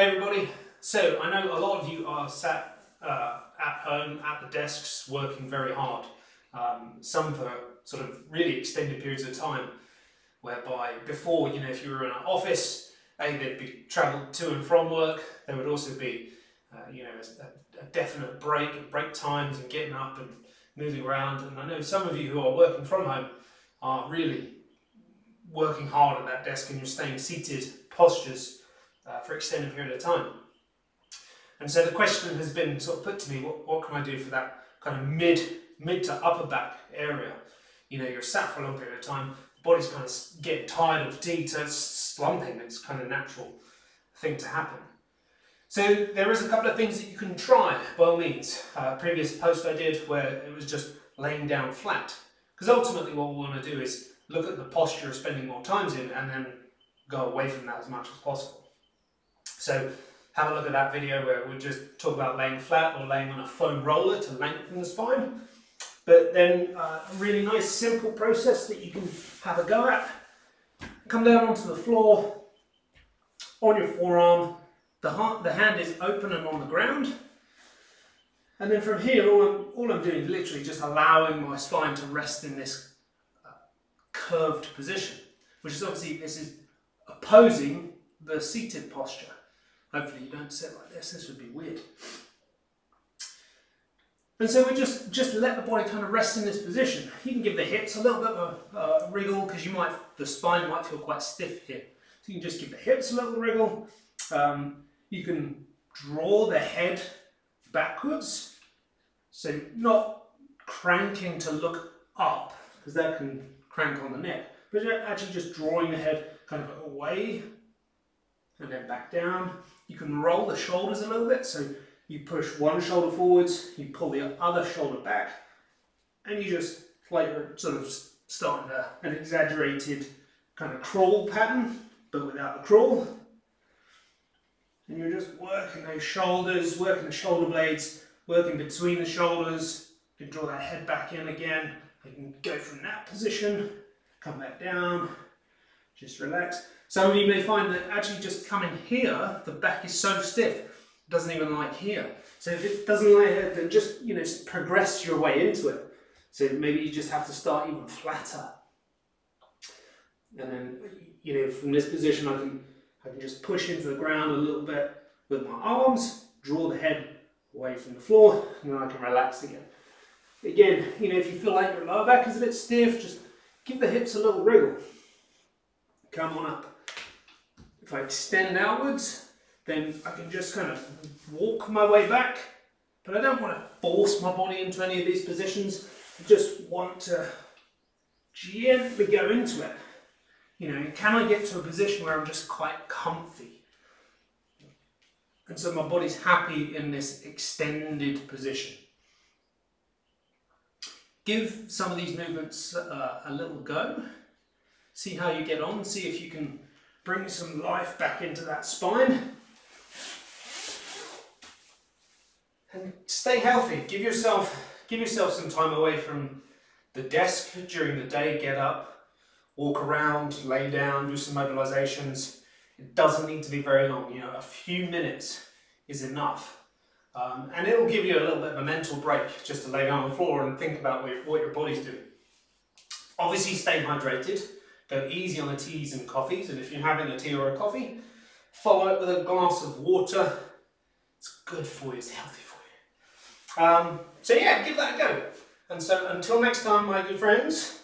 Hey everybody, so I know a lot of you are sat uh, at home at the desks working very hard, um, some for sort of really extended periods of time, whereby before, you know, if you were in an office, A, there'd be travel to and from work, there would also be, uh, you know, a, a definite break and break times and getting up and moving around, and I know some of you who are working from home are really working hard at that desk and you're staying seated postures uh, for extended period of time. And so the question has been sort of put to me, what, what can I do for that kind of mid, mid to upper back area? You know, you're sat for a long period of time, the body's kind of getting tired of fatigue, so it's slumping, it's kind of natural thing to happen. So there is a couple of things that you can try, by all means. Uh, previous post I did where it was just laying down flat. Because ultimately what we want to do is look at the posture of spending more times in and then go away from that as much as possible. So have a look at that video where we just talk about laying flat or laying on a foam roller to lengthen the spine. But then uh, a really nice simple process that you can have a go at. Come down onto the floor, on your forearm, the, heart, the hand is open and on the ground. And then from here, all I'm, all I'm doing is literally just allowing my spine to rest in this uh, curved position, which is obviously, this is opposing the seated posture. Hopefully you don't sit like this, this would be weird. And so we just, just let the body kind of rest in this position. You can give the hips a little bit of a uh, wriggle because you might, the spine might feel quite stiff here. So you can just give the hips a little wriggle. Um, you can draw the head backwards. So not cranking to look up because that can crank on the neck. But actually just drawing the head kind of away and then back down. You can roll the shoulders a little bit, so you push one shoulder forwards, you pull the other shoulder back, and you just, like sort of starting a, an exaggerated kind of crawl pattern, but without the crawl. And you're just working those shoulders, working the shoulder blades, working between the shoulders. You can draw that head back in again. You can go from that position, come back down, just relax. Some of you may find that actually just coming here, the back is so stiff, it doesn't even like here. So if it doesn't like here, then just, you know, progress your way into it. So maybe you just have to start even flatter. And then, you know, from this position, I can, I can just push into the ground a little bit with my arms, draw the head away from the floor, and then I can relax again. Again, you know, if you feel like your lower back is a bit stiff, just give the hips a little wriggle. Come on up. If I extend outwards, then I can just kind of walk my way back, but I don't want to force my body into any of these positions. I just want to gently go into it. You know, can I get to a position where I'm just quite comfy? And so my body's happy in this extended position. Give some of these movements uh, a little go. See how you get on, see if you can Bring some life back into that spine. And stay healthy. Give yourself, give yourself some time away from the desk during the day. Get up, walk around, lay down, do some mobilizations. It doesn't need to be very long. You know, a few minutes is enough. Um, and it'll give you a little bit of a mental break just to lay down on the floor and think about what your, what your body's doing. Obviously stay hydrated. Go easy on the teas and coffees, and if you're having a tea or a coffee, follow it with a glass of water. It's good for you, it's healthy for you. Um, so yeah, give that a go. And so until next time, my good friends,